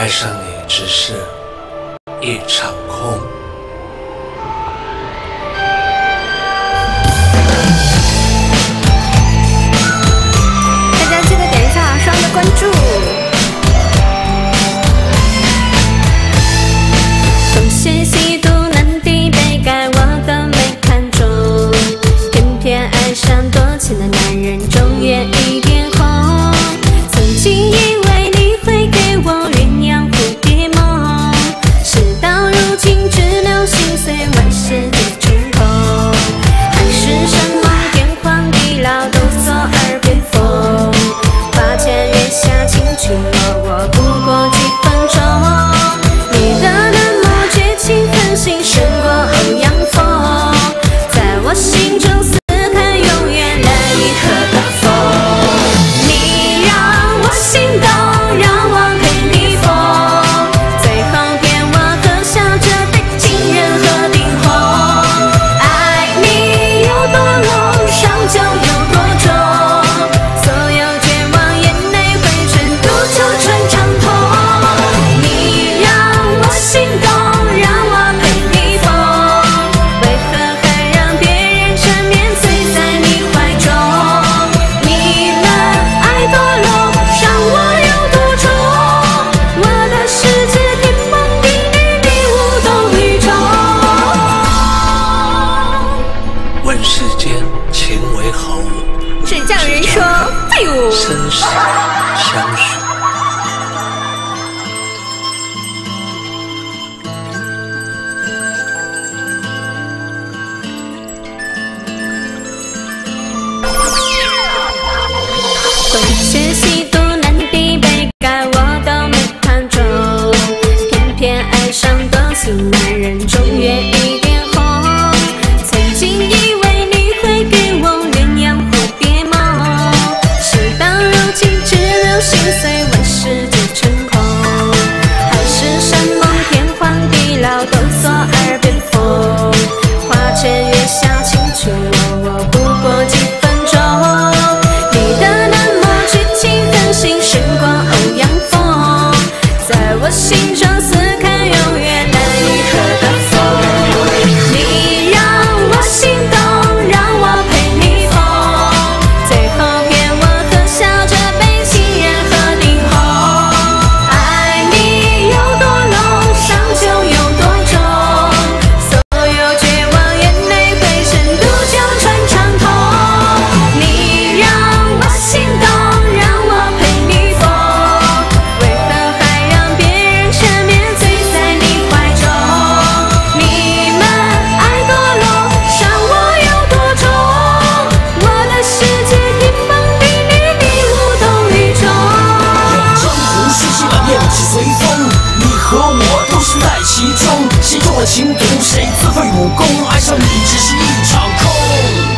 爱上你只是一场空。在我世界。在其中谁中了情毒谁自废武功？爱上你只是一场空。